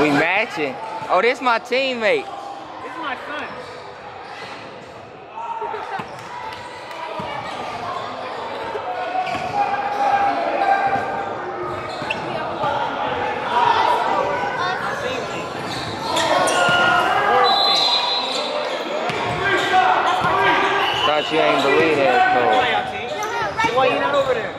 We matching. Oh, this my teammate. This is my son. You ain't believe that, Why coach. y'all team? Why you not over there?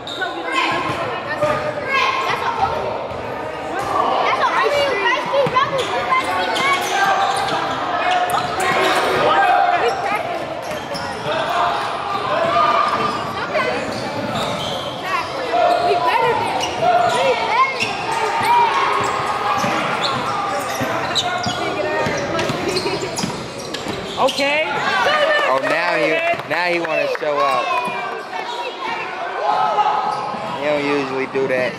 Okay. Oh, now he he want to show out. He don't usually do that.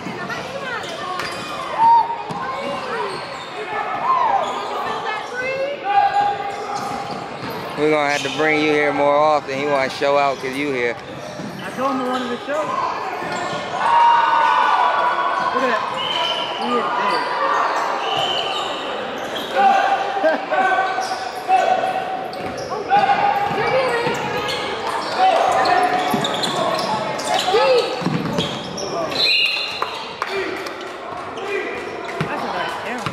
We're gonna have to bring you here more often. He want to show out because you here. I told him I wanted to show. Look at that. He is big. That's a nice camera.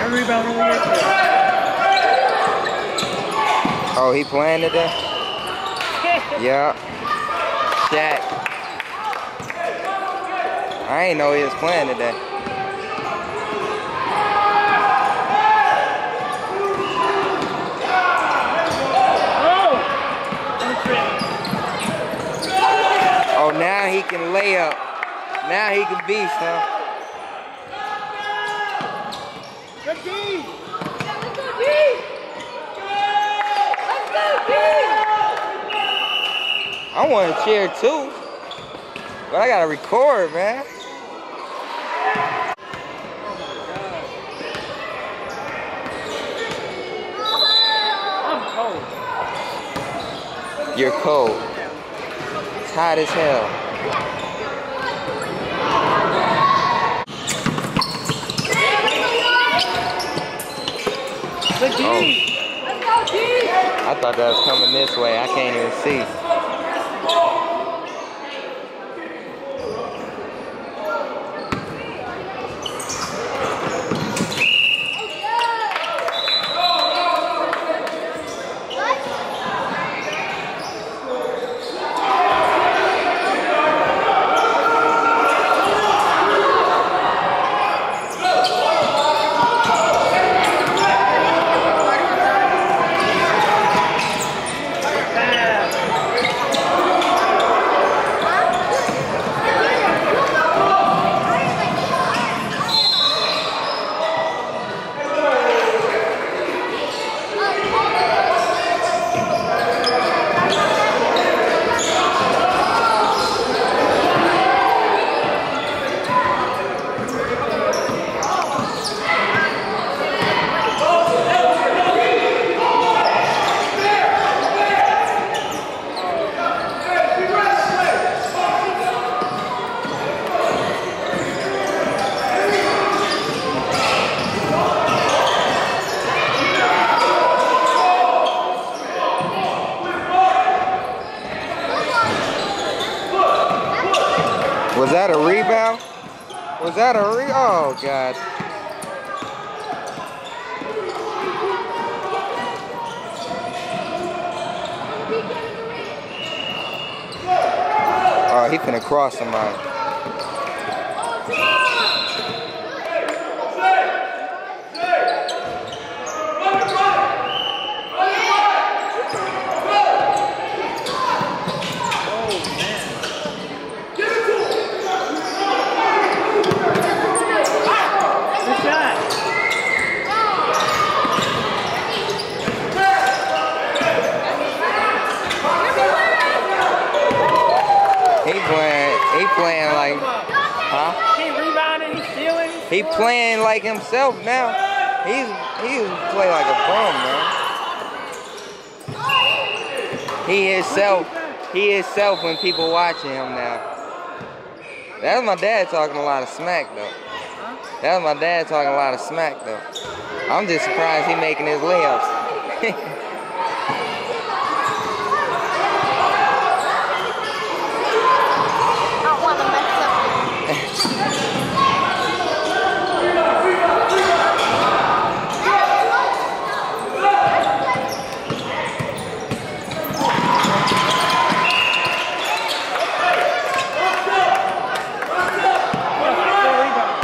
Every rebound over here. Oh, he playing today? Yeah. Shaq. I ain't know he was playing today. Oh! Now he can lay up. Now he can beast, huh? I want to cheer too. But I gotta record, man. I'm cold. You're cold. It's hot as hell. Oh. I thought that was coming this way. I can't even see. Was that a rebound? Was that a re? Oh God. Oh, he finna cross somebody. playing. He playing like, huh? He rebounding, he stealing. He playing like himself now. He's he play like a bum, man. He is self. He is self when people watching him now. That's my dad talking a lot of smack though. That's my dad talking a lot of smack though. I'm just surprised he making his layups. I don't want to mess up. Four rebounds.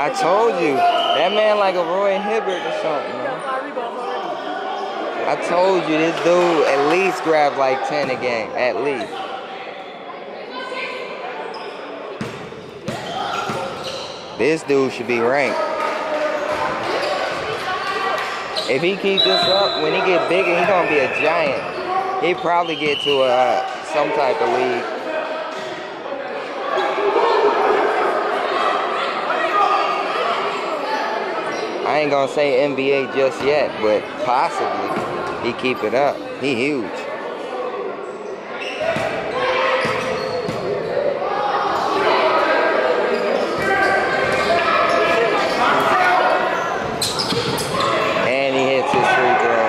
I told you that man like a Roy Hibbert or something. Man. Five rebounds already. I told you this dude at least grabbed like 10 a game, at least. This dude should be ranked. If he keeps this up, when he get bigger, he gonna be a giant. He probably get to uh, some type of league. I ain't gonna say NBA just yet, but possibly he keep it up. He huge. And he hits his free throw.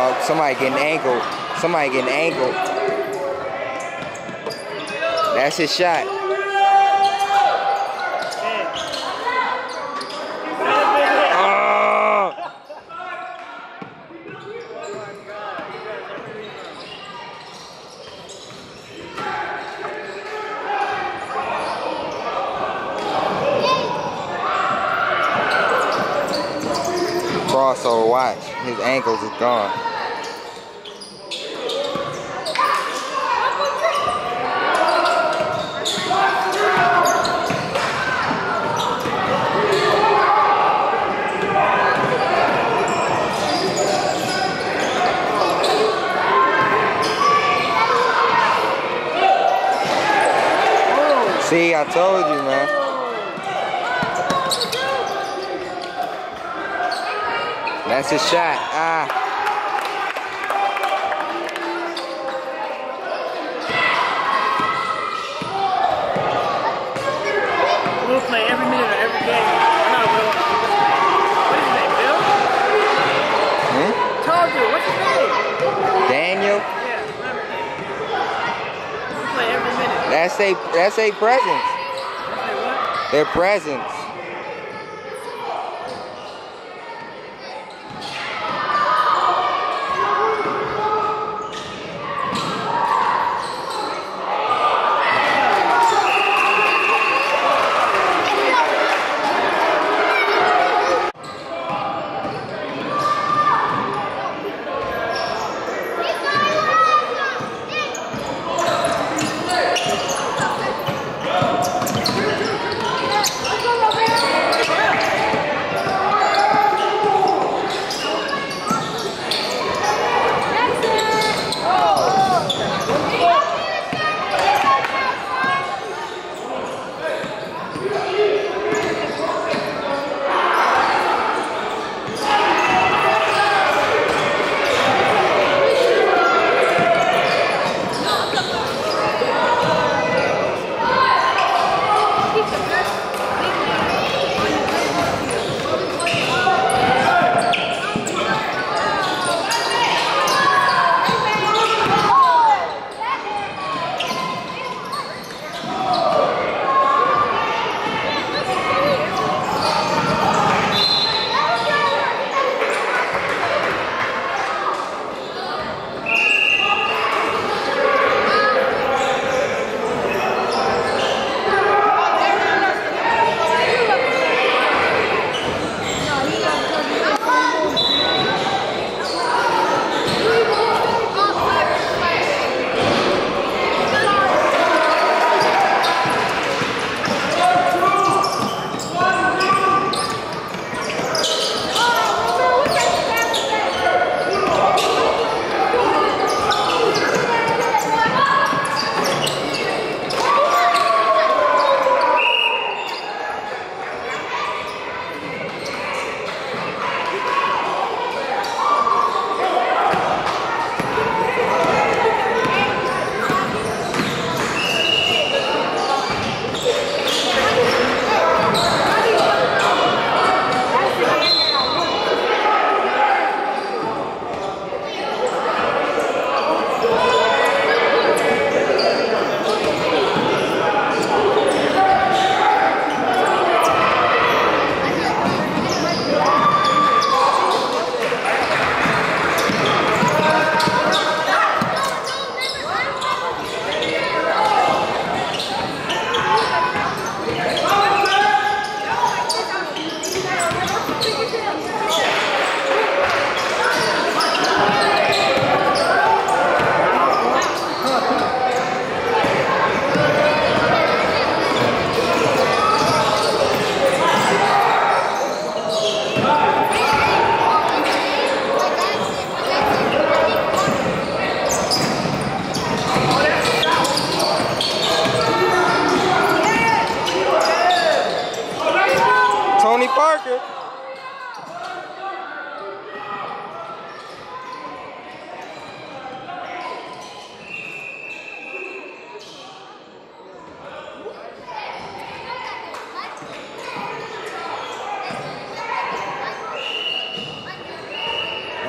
Oh, somebody getting angled. Somebody getting angled. That's his shot. Oh! Crossover watch. His ankles is gone. See, I told you, man. That's his shot. Ah. We'll play every minute of every game. I know Will. What is his name, Bill? Hmm? Told you. What's his name? Daniel. Yeah, remember. We play every minute. That's a that's a presence. Their presence.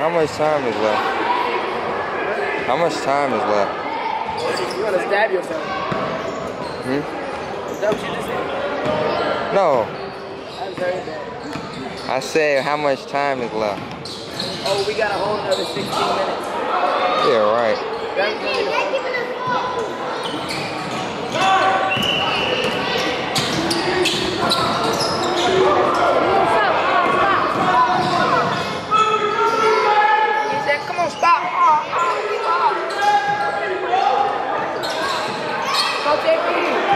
How much time is left? How much time is left? You wanna stab yourself. Hmm? Is that what you just said? No, That's very bad. I said how much time is left. Oh, we got a whole another 16 minutes. Yeah, right. That's really the He said, come on, stop. Go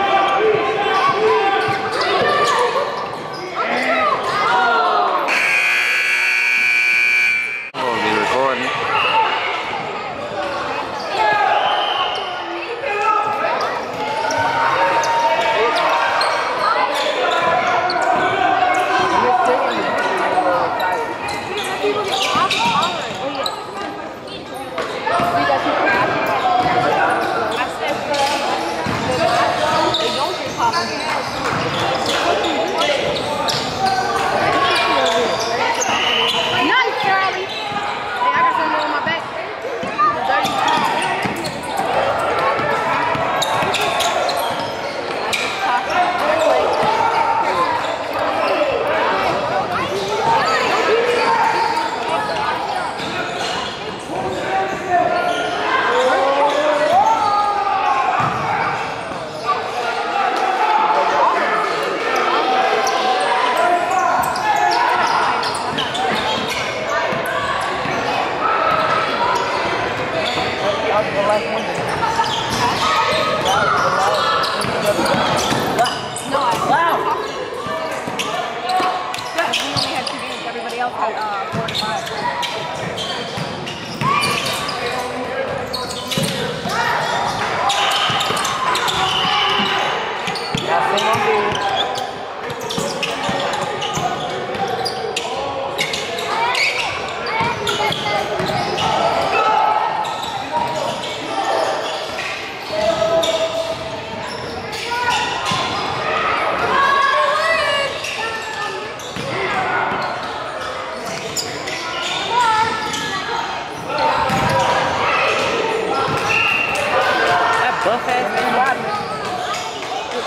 That buff ass.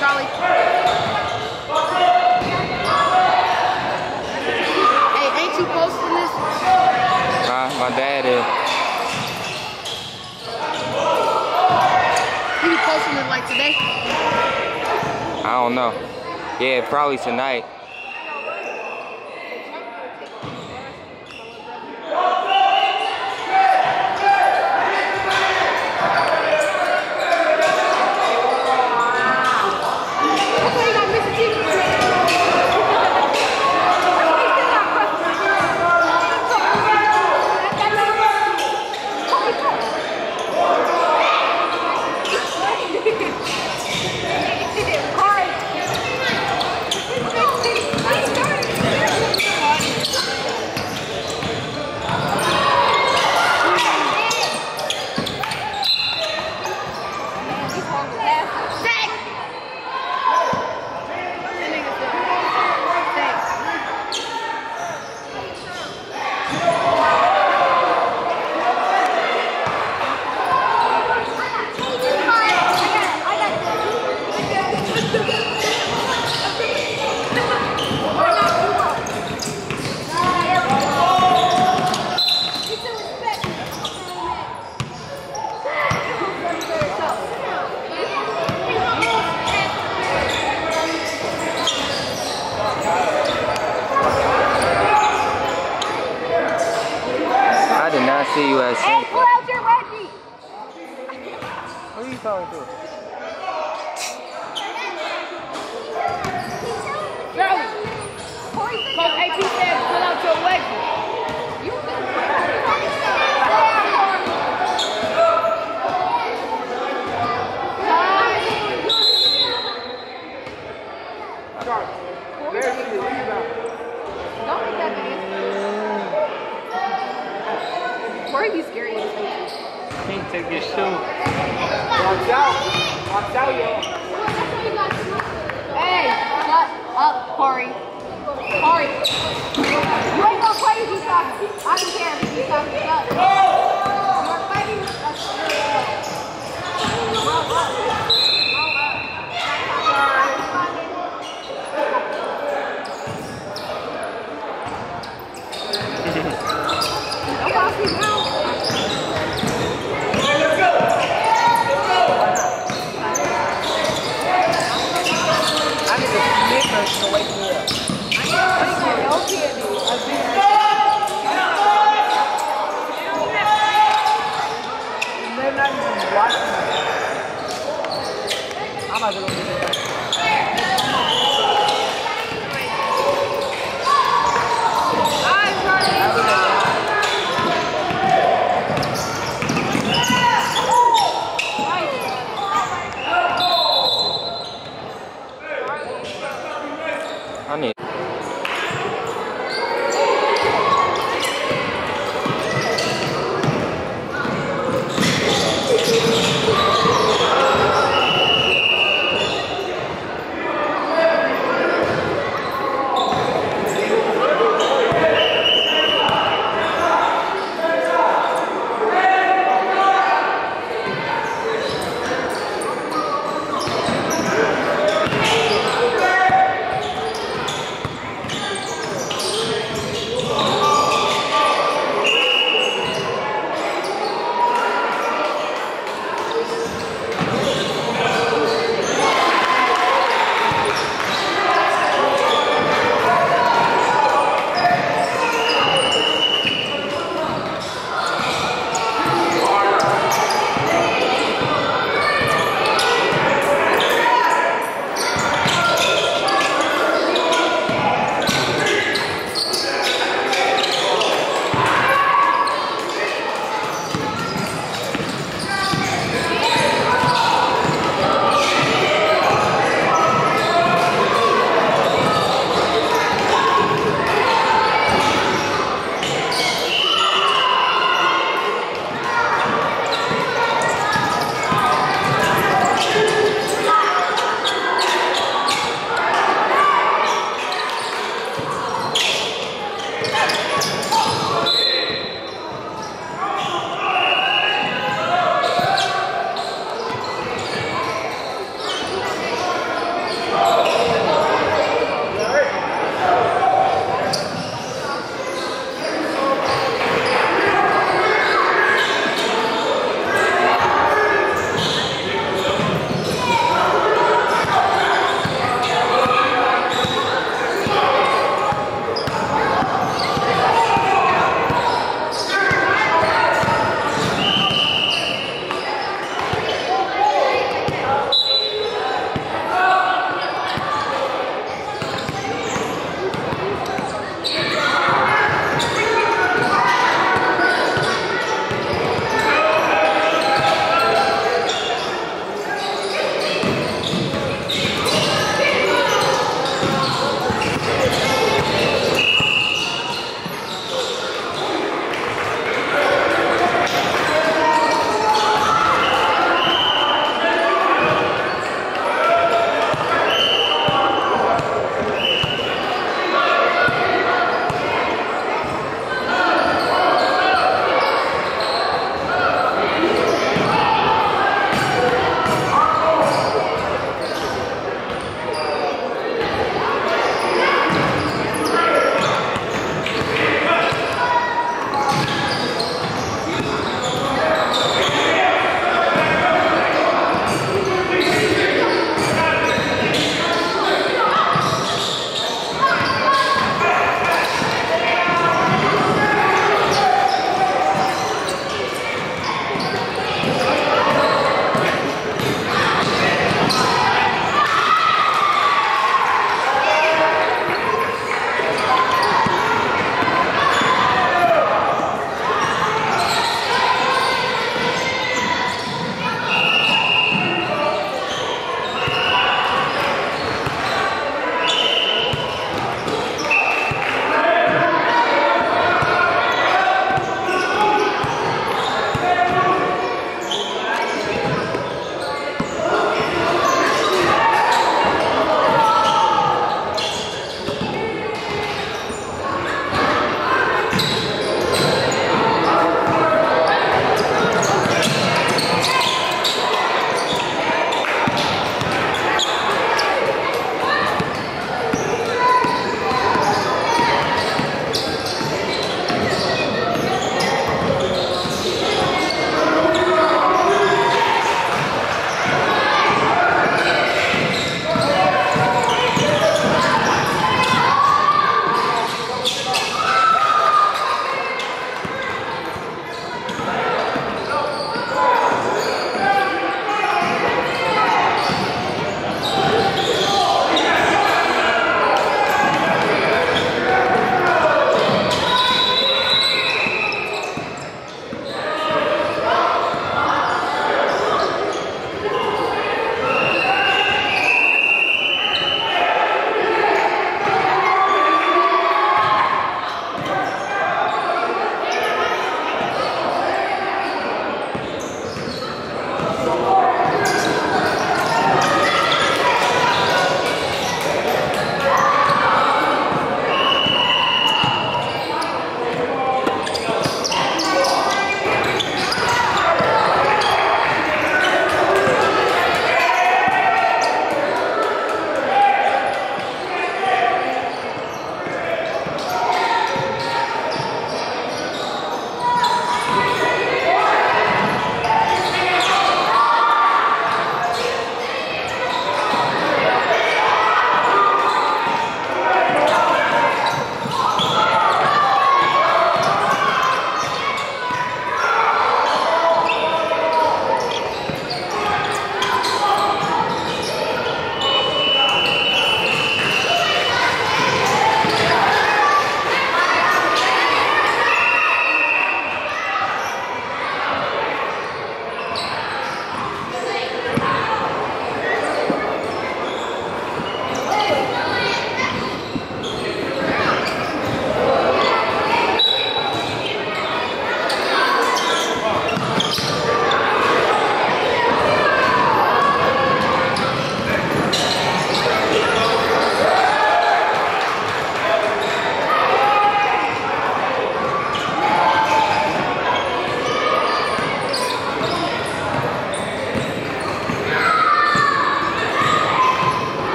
Charlie. Hey, ain't you posting this? My dad is. You posting it like today? I don't know. Yeah, probably tonight.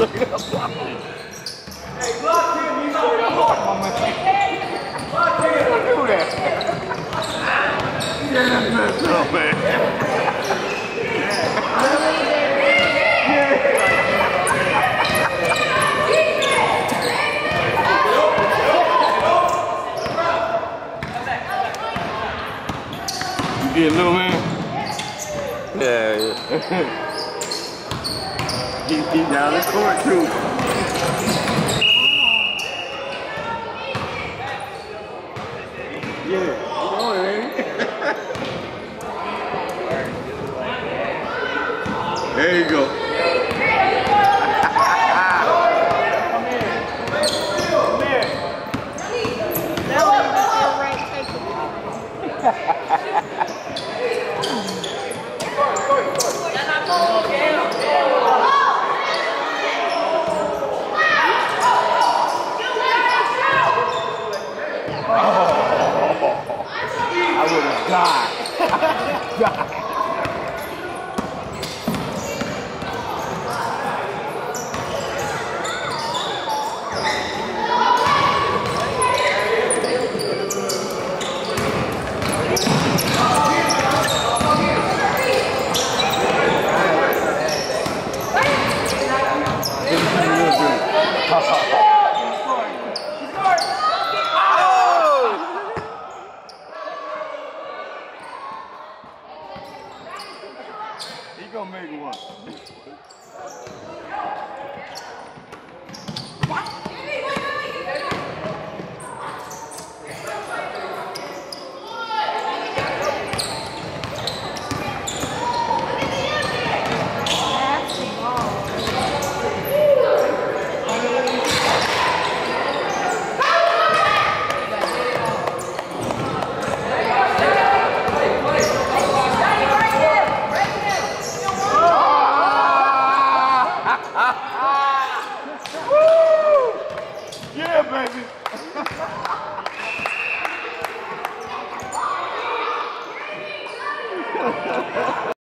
やった! On, man. there you go. Ha ha ha.